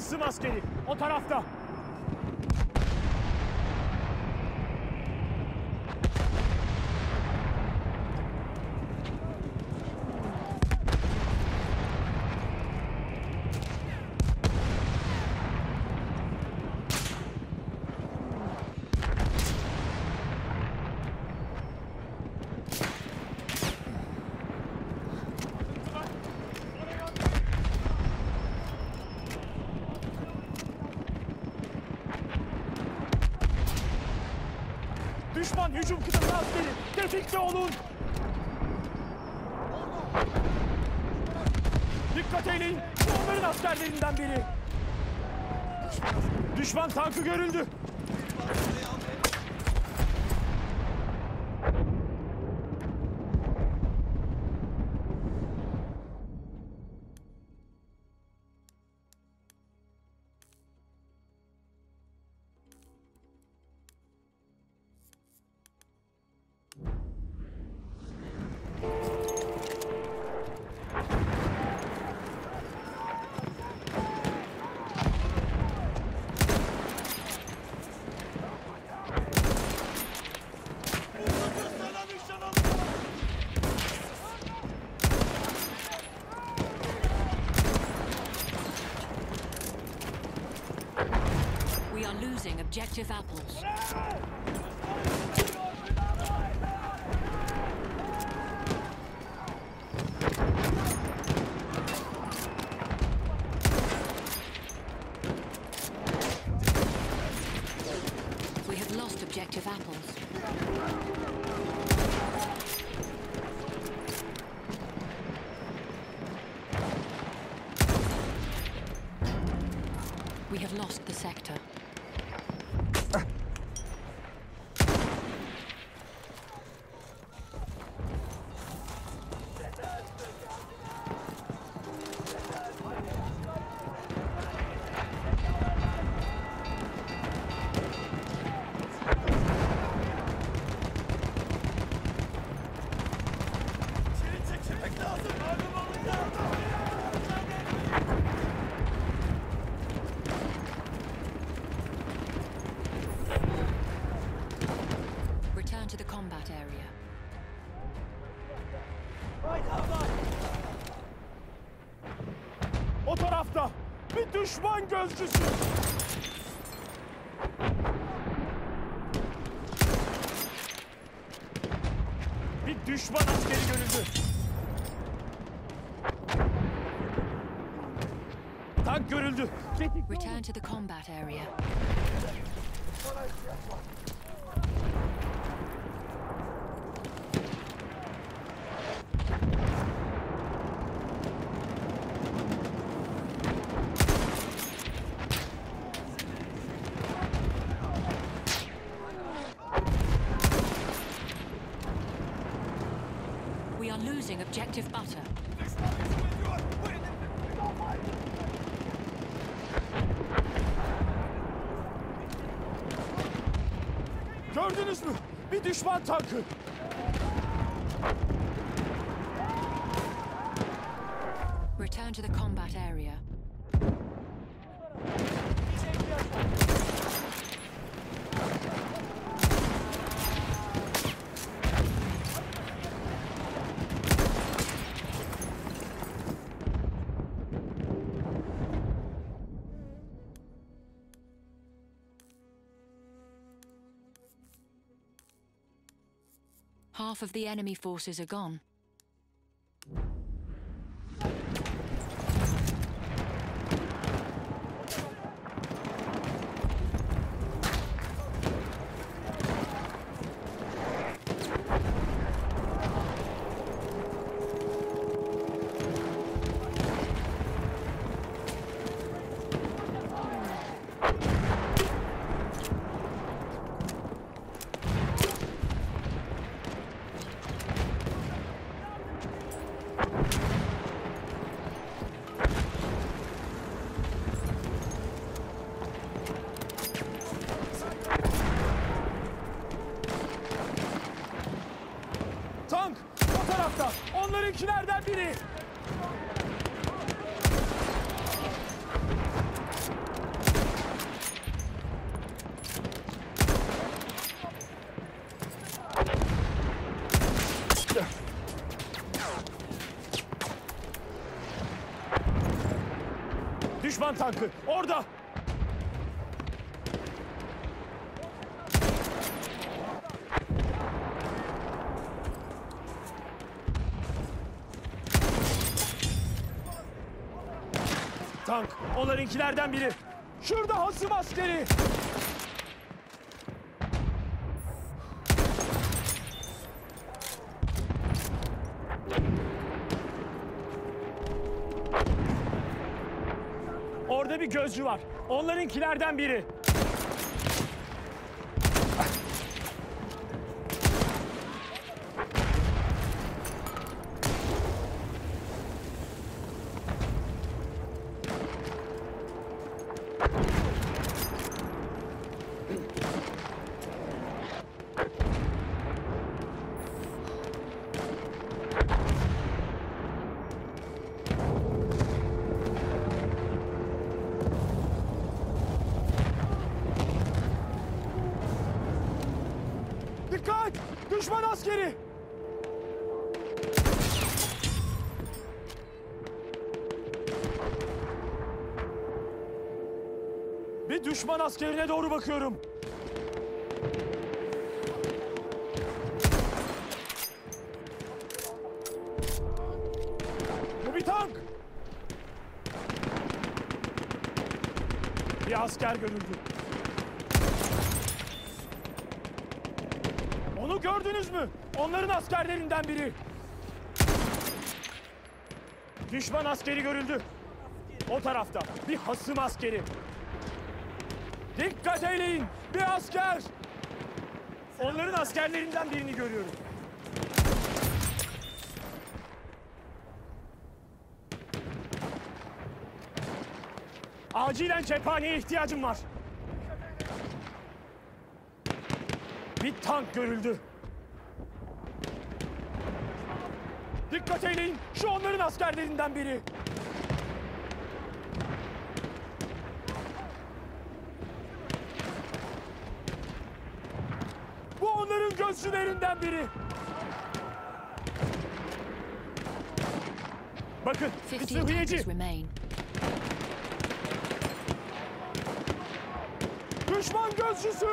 Asım askeri o tarafta. Düşman hücum kıtası askeri. Tetikte olun. Dikkat eyleyin. Bu onların askerlerinden biri. Düşman tankı görüldü. Losing objective apples. Combat area. O tarafta bir düşman gözcüsü. Bir düşman askeri görüldü. Tank görüldü. Return to the combat area. Butter. Gördünüz mü? Bir düşman tankı. Return to the combat area. Half of the enemy forces are gone. Tank o tarafta. Onlarınkilerden biri. Düşman tankı orada. Tank. Onlarınkilerden biri. Şurada hasım askeri. Orada bir gözcü var. Onlarınkilerden biri. Düşman askeri! Bir düşman askerine doğru bakıyorum. Bu bir tank. Bir asker görüldü. Gördünüz mü? Onların askerlerinden biri. Düşman askeri görüldü. O tarafta bir hasım askeri. Dikkat eyleyin. Bir asker. Onların askerlerinden birini görüyorum. Acilen cephaneye ihtiyacım var. Bir tank görüldü. Dikkat eyleyin. Şu onların askerlerinden biri. Bu onların gözcülerinden biri. Bakın, bir 50 sıhhiyeci. attackers remain. Düşman gözcüsü.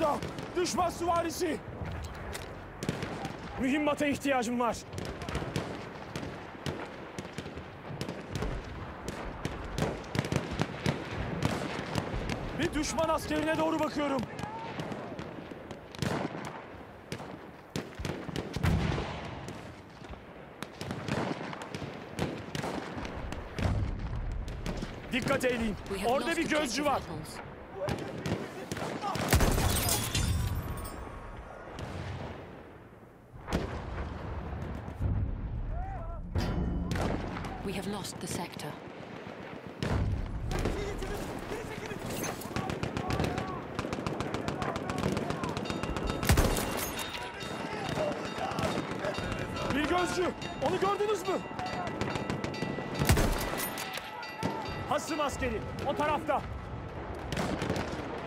Orada düşman süvarisi. Mühimmata ihtiyacım var. Bir düşman askerine doğru bakıyorum. Dikkat eyleyin. Orada bir gözcü var. We have lost the sector. Bir gözcü. Onu gördünüz mü? Hasım askeri. O tarafta.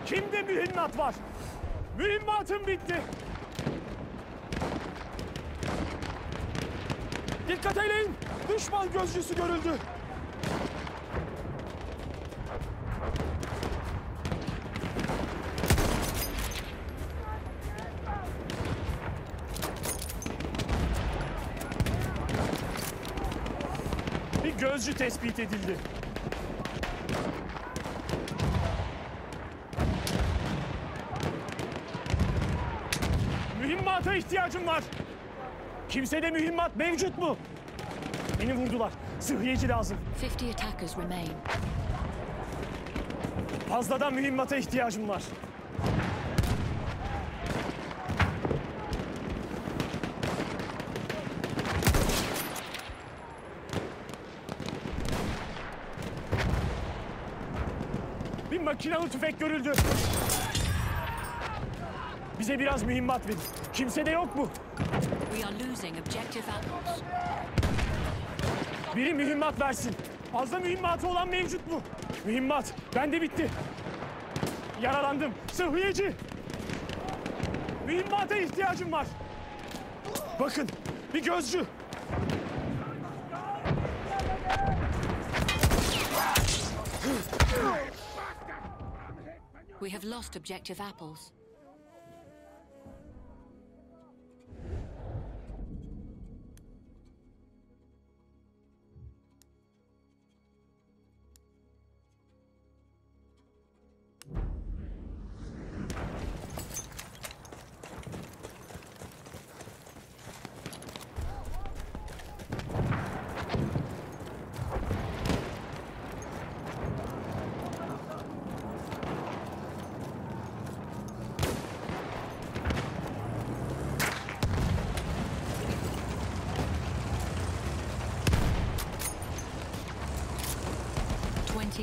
Kimde mühimmat var? Mühimmatım bitti. Dikkat eyleyin. Düşman gözcüsü görüldü. Bir gözcü tespit edildi. Mühimmata ihtiyacım var. Kimsede mühimmat mevcut mu? Beni vurdular. Sıhhiyeci lazım. 50 attackers remain. Fazladan mühimmata ihtiyacım var. Bir makinalı tüfek görüldü. Bize biraz mühimmat verin. Kimse de yok mu? We are losing objective apples. Biri mühimmat versin. Fazla mühimmatı olan mevcut mu? Mühimmat. Bende bitti. Yaralandım. Sıhhiyeci. Mühimmata ihtiyacım var. Bakın bir gözcü. We have lost objective apples.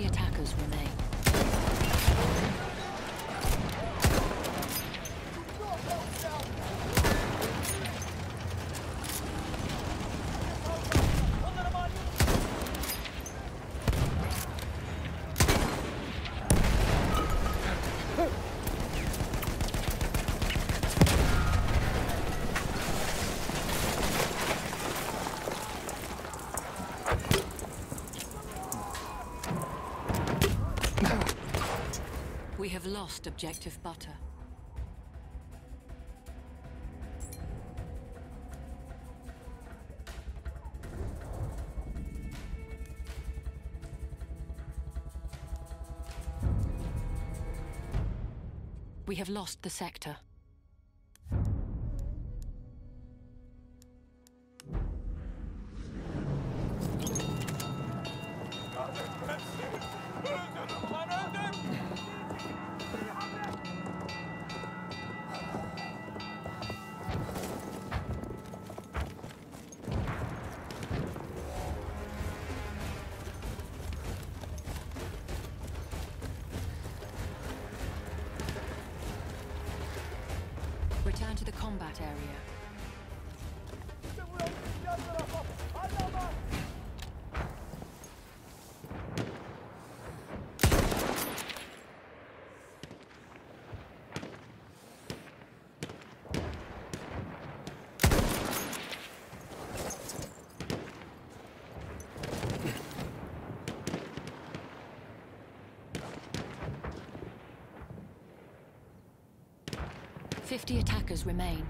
Attackers remain. We have lost objective butter. We have lost the sector. Combat area. Fifty attackers remain.